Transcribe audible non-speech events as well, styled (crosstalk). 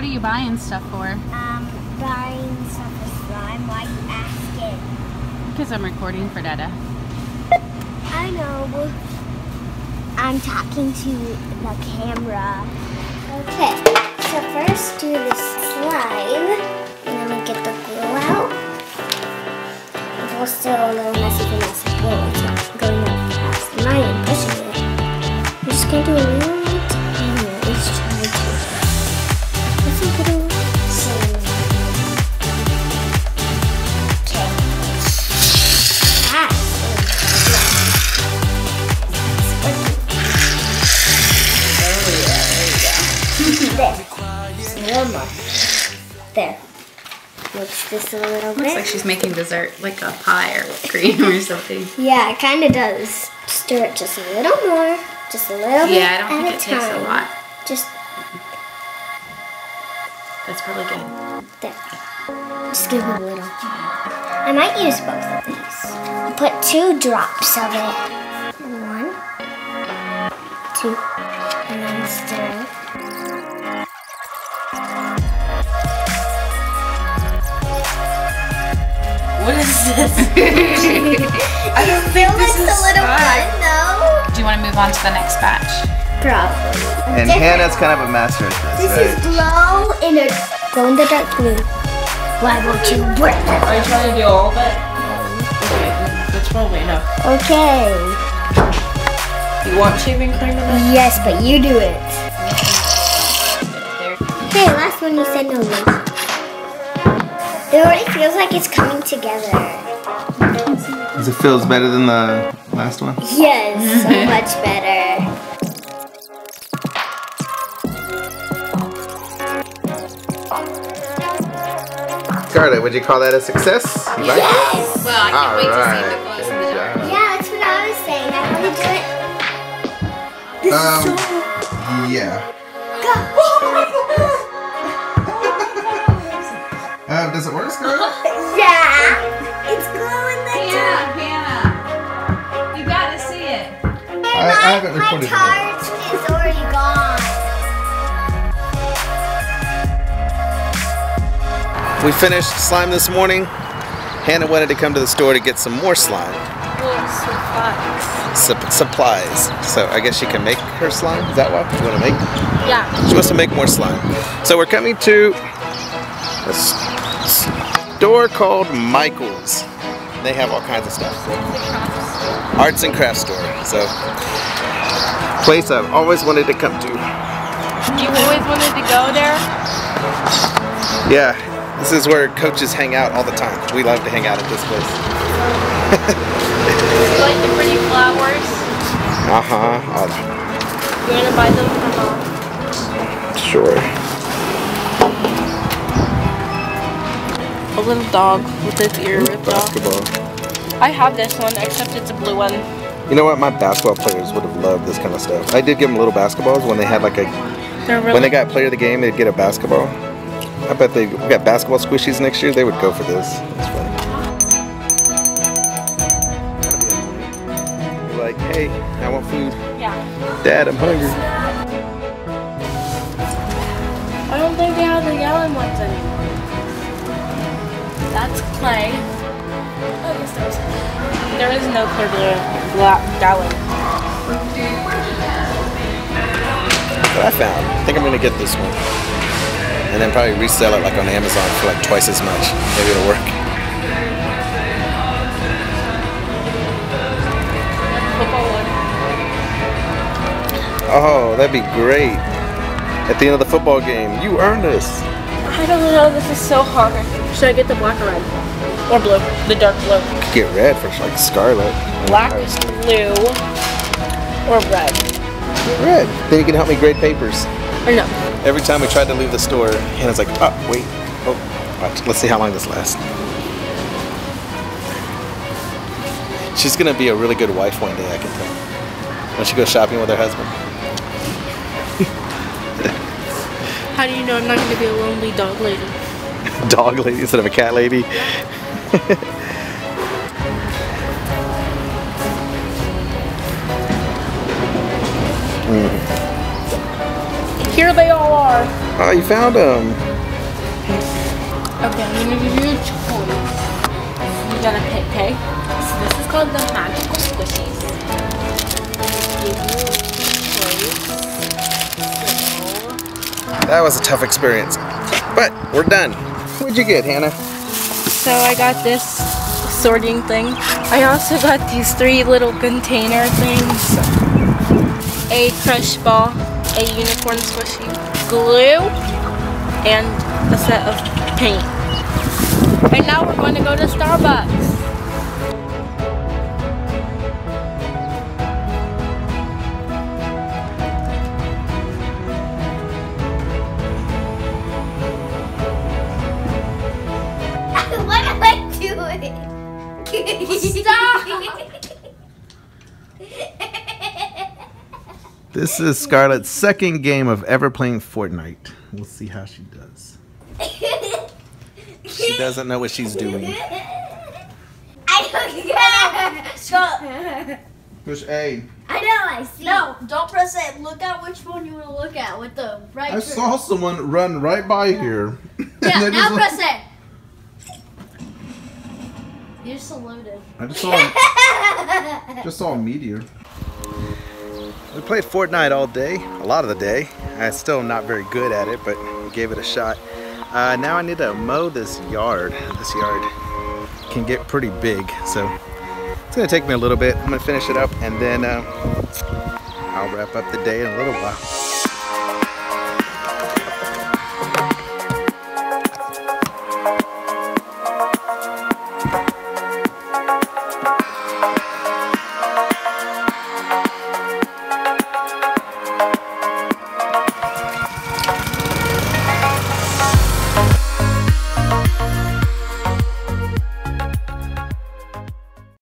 What are you buying stuff for? Um, buying stuff for slime. Why you asking? Because I'm recording for Dada. I know. I'm talking to the camera. Okay, so first do the slime, and then we get the glue out. It's all still a little messy from this glue. It's not going up fast. And I am pushing it. We're just gonna do a little Just a. There. Mix this a little Looks bit. like she's making dessert, like a pie or cream or (laughs) something. yeah, it kind of does. Stir it just a little more. Just a little bit Yeah, I don't at think it a takes a lot. Just That's probably good. there. Just give it a little. I might use both of these. Put two drops of it. One, two, and then stir. What is this? (laughs) I don't think Feel like a little fun, though. Do you want to move on to the next batch? Probably. And Different Hannah's kind of a master at This this, is glow in a glow in the dark blue. Why won't you break it? Are you trying to do all of it? Okay, that's probably enough. Okay. You want shaving cream in it? Yes, but you do it. There. Okay, last one you said no later. It already feels like it's coming together. Does it feels better than the last one? Yes, so (laughs) much better. Scarlet, would you call that a success? You like it? Yes! Well, I can't wait to see Alright, if in the good Yeah, that's what I was saying. I want to do it. This Um, is so Yeah. Uh, it work, Scarlet? (laughs) Yeah, it's glowing the dark. Hannah, you gotta see it. I, I haven't My recorded it. torch is already gone. We finished slime this morning. Hannah wanted to come to the store to get some more slime. Sup- supplies. So I guess she can make her slime. Is that what you want to make? Yeah. She wants to make more slime. So we're coming to a s- store called Michaels. They have all kinds of stuff. Arts and crafts store. So place I've always wanted to come to. You always wanted to go there? Yeah, this is where coaches hang out all the time. We love to hang out at this place. (laughs) You like the pretty flowers? Uh huh. You want to buy them from mom? sure. A little dog with its ear ripped off. I have this one, except it's a blue one. You know what? My basketball players would have loved this kind of stuff. I did give them little basketballs when they had like a really when they got player of the game. They'd get a basketball. I bet they got basketball squishies next year. They would go for this. It's funny. You're like, hey, I want food. Yeah. Dad, I'm hungry. I don't think they have the yellow ones anymore. That's clay. Oh, yes, there is. There is no clear blue black gallon. What I found. I think I'm gonna get this one. And then probably resell it like on Amazon for like twice as much. Maybe it'll work. Oh, that'd be great. At the end of the football game, you earned this. I don't know. This is so hard. Should I get the black or red? Or blue? The dark blue. Get red for like scarlet. Black, blue, or red? Get red. Then you can help me grade papers. Or no? Every time we tried to leave the store, Hannah's like, oh, wait. Oh, watch. Let's see how long this lasts. She's gonna be a really good wife one day, I can tell. When she goes shopping with her husband. How do you know I'm not going to be a lonely dog lady? (laughs) Dog lady instead of a cat lady. (laughs) Hmm. Here they all are. Oh, you found them. Okay, I'm gonna give you a choice. You gotta pick, okay? So this is called the magical squishies. That was a tough experience. But we're done. What'd you get, Hannah? So I got this sorting thing. I also got these three little container things. A crush ball, a unicorn squishy, glue, and a set of paint. And now we're going to go to Starbucks. Stop! This is Scarlet's second game of ever playing Fortnite. We'll see how she does. (laughs) She doesn't know what she's doing. I don't care. Scott. Push A. I know, I see. No, don't press it. Look at which one you want to look at with the right. I trigger. saw someone run right by here. (laughs) Yeah, now just- press it. You're saluted. I just saw (laughs) just saw a meteor. We played Fortnite all day, a lot of the day. I'm still not very good at it, but we gave it a shot. Uh, now I need to mow this yard. This yard can get pretty big, so it's gonna take me a little bit. I'm gonna finish it up and then uh, I'll wrap up the day in a little while.